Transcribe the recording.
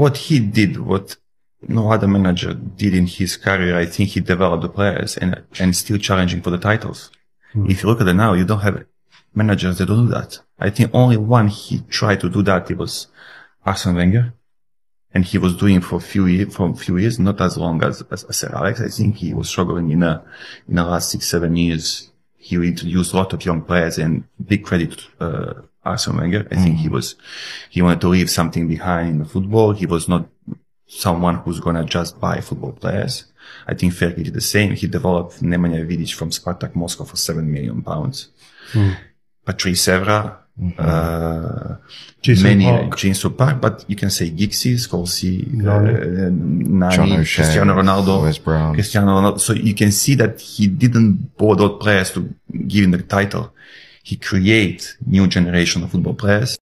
what he did, what no other manager did in his career, I think he developed the players and, and still challenging for the titles. Mm. If you look at it now, you don't have managers that don't do that. I think only one he tried to do that. It was Arsene Wenger. And he was doing for a few years, for a few years, not as long as, as, as Sir Alex. I think he was struggling in a, in the last six, seven years. He introduced a lot of young players and big credit, uh, Arsene Wenger. I think he mm. was, he wanted to leave something behind in the football. He was not someone who's going to just buy football players. I think Fergie did the same. He developed Nemanja Vidic from Spartak Moscow for seven million pounds. Mm. Patrice Evra, mm-hmm. uh, many, Park. Ji-sung Park, but you can say Giggsy, Scholesy, uh, Nani, Cristiano Ronaldo. Cristiano Ronaldo. So you can see that he didn't board out players to give him the title. He create new generation of football players.